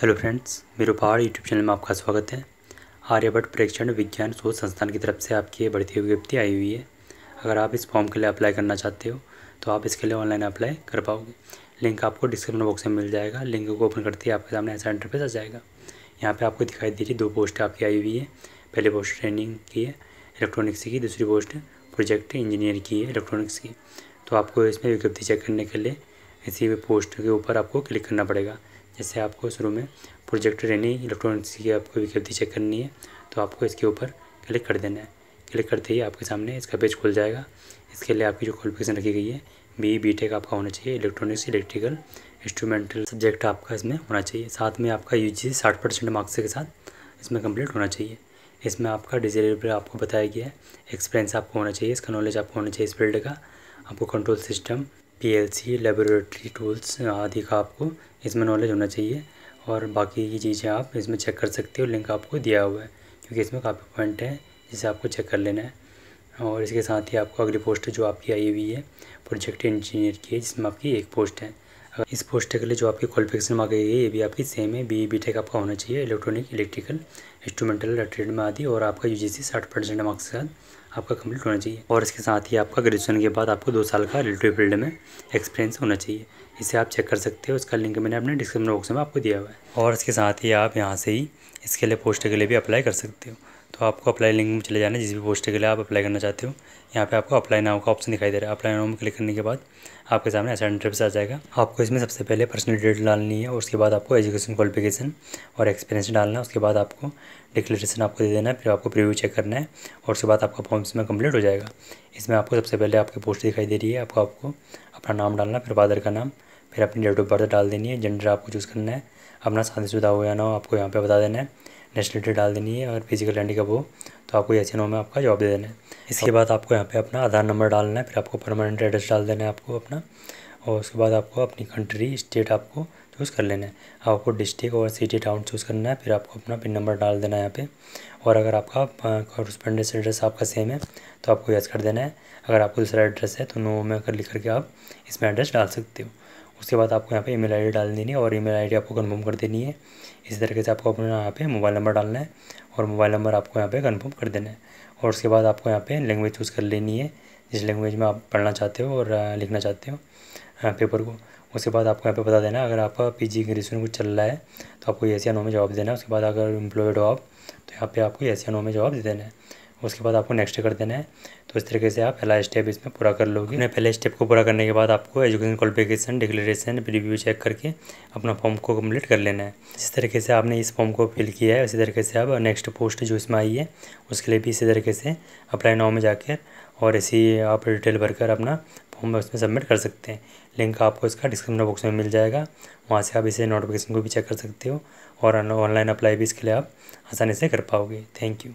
Hello friends, मेरे पहाड़ YouTube channel में आपका स्वागत है। आर्यभट्ट प्रेक्षण विज्ञान शोध संस्थान की तरफ़ से आपकी बढ़ती हुई विज्ञप्ति आई हुई है। अगर आप इस फॉर्म के लिए अप्लाई करना चाहते हो तो आप इसके लिए ऑनलाइन अप्लाई कर पाओगे। लिंक आपको डिस्क्रिप्शन बॉक्स में मिल जाएगा। लिंक को ओपन करते ही आपके सामने ऐसा इंटरफेस आ जाएगा। यहाँ पर आपको दिखाई दे रही दो पोस्ट आपकी आई हुई है। पहली पोस्ट ट्रेनिंग की है इलेक्ट्रॉनिक्स की। दूसरी पोस्ट प्रोजेक्ट इंजीनियर की है इलेक्ट्रॉनिक्स की। तो आपको इसमें विज्ञप्ति चेक करने के लिए इसी पोस्ट के ऊपर आपको क्लिक करना पड़ेगा। जैसे आपको शुरू में प्रोजेक्ट रेनी इलेक्ट्रॉनिक्स की आपको विज्ञप्ति चेक करनी है तो आपको इसके ऊपर क्लिक कर देना है। क्लिक करते ही आपके सामने इसका पेज खुल जाएगा। इसके लिए आपकी जो क्वालिफिकेशन रखी गई है बी बी टेक आपका होना चाहिए इलेक्ट्रॉनिक्स इलेक्ट्रिकल इंस्ट्रूमेंटल सब्जेक्ट आपका इसमें होना चाहिए। साथ में आपका यू जी साठ परसेंट मार्क्स के साथ इसमें कंप्लीट होना चाहिए। इसमें आपका डिजिटल आपको बताया गया है। एक्सपीरियंस आपको होना चाहिए, इसका नॉलेज आपको होना चाहिए इस फ़ील्ड का। आपको control system PLC laboratory tools आदि का आपको इसमें नॉलेज होना चाहिए। और बाकी की चीज़ें आप इसमें चेक कर सकते हो लिंक आपको दिया हुआ है। क्योंकि इसमें काफ़ी पॉइंट है, जिसे आपको चेक कर लेना है। और इसके साथ ही आपको अगली पोस्ट जो आपकी आई हुई है प्रोजेक्ट इंजीनियर की है, जिसमें आपकी एक पोस्ट है। इस पोस्ट के लिए जो आपकी क्वालिफिकेशन आ गई है, ये भी आपकी सेम है। बी बी टेक आपका होना चाहिए इलेक्ट्रॉनिक इलेक्ट्रिकल इंस्ट्रूमेंटल ट्रेड में आदि, और आपका यू जी सी साठ परसेंट मार्क्स के साथ आपका कंप्लीट होना चाहिए। और इसके साथ ही आपका ग्रेजुएशन के बाद आपको दो साल का रिलेटिव फ़ील्ड में एक्सपीरियंस होना चाहिए। इसे आप चेक कर सकते हो, इसका लिंक मैंने अपने डिस्क्रिप्शन बॉक्स में आपको दिया हुआ है। और इसके साथ ही आप यहाँ से ही इसके लिए पोस्ट के लिए भी अप्लाई कर सकते हो। तो आपको अप्लाई लिंक में चले जाना है, जिस भी पोस्ट के लिए आप अप्लाई करना चाहते हो। यहाँ पे आपको अप्लाई नाउ का ऑप्शन दिखाई दे रहा है। अप्लाई नाउ में क्लिक करने के बाद आपके सामने ऐसा इंटरव्यूस आ जाएगा। आपको इसमें सबसे पहले पर्सनल डिटेल डालनी है, और उसके बाद आपको एजुकेशन क्वालिफिकेशन और एक्सपीरियंस डालना है। उसके बाद आपको डिक्लेरेशन आपको दे देना है, फिर आपको प्रीव्यू चेक करना है, और उसके बाद आपका फॉर्म इसमें कंप्लीट हो जाएगा। इसमें आपको सबसे पहले आपकी पोस्ट दिखाई दे रही है। आपको आपको अपना नाम डालना फिर फादर का नाम, फिर अपनी डेट ऑफ़ बर्थ डाल देनी है। जेंडर आपको चूज़ करना है। अपना शादीशुदा हो या ना हो, आपको यहाँ पे बता देना है। नेशनलिटी डाल देनी है और फ़िज़िकल हैंडीकैप हो तो आपको ऐसे नो में आपका जॉब दे देना है। इसके बाद आपको यहाँ पे अपना आधार नंबर डालना है फिर आपको परमानेंट एड्रेस डाल देना है आपको अपना और उसके बाद आपको अपनी कंट्री स्टेट आपको चूज़ कर लेना है। आपको डिस्ट्रिक्ट और सिटी टाउन चूज़ करना है फिर आपको अपना पिन नंबर डाल देना है यहाँ पे। और अगर आपका कॉरस्पेंडेंस एड्रेस आपका सेम है तो आपको यस कर देना है। अगर आपको दूसरा एड्रेस है तो नो में कर लिख करके आप इसमें एड्रेस डाल सकते हो। उसके बाद आपको यहाँ पे ईमेल आईडी डाल देनी है और ईमेल आईडी आपको कन्फर्म कर देनी है। इसी तरीके से आपको अपना यहाँ पे मोबाइल नंबर डालना है और मोबाइल नंबर आपको यहाँ पे कन्फर्म कर देना है। और उसके बाद आपको यहाँ पे लैंग्वेज चूज़ कर लेनी है, जिस लैंग्वेज में आप पढ़ना चाहते हो और लिखना चाहते हो पेपर को। उसके बाद आपको यहाँ पे बता देना, अगर आपका पी जी ग्रेजुएशन कुछ चल रहा है तो आपको एस या नो में जवाब देना है। उसके बाद अगर एम्प्लॉयड हो आप तो यहाँ पे आपको एस या नो में जवाब दे देना है। उसके बाद आपको नेक्स्ट कर देना है। तो इस तरीके से आप पहला स्टेप इसमें पूरा कर लोगे। अपने पहले स्टेप को पूरा करने के बाद आपको education qualification declaration review check करके अपना फॉर्म को कंप्लीट कर लेना है। जिस तरीके से आपने इस फॉर्म को फिल किया है, उसी तरीके से आप नेक्स्ट पोस्ट जो इसमें आई है, उसके लिए भी इसी तरीके से अप्लाई नाउ में जाकर और ऐसी आप डिटेल भरकर अपना फॉर्म उसमें सबमिट कर सकते हैं। लिंक आपको इसका डिस्क्रिप्शन बॉक्स में मिल जाएगा। वहाँ से आप इसे नोटिफिकेशन को भी चेक कर सकते हो और ऑनलाइन अप्लाई भी इसके लिए आप आसानी से कर पाओगे। Thank you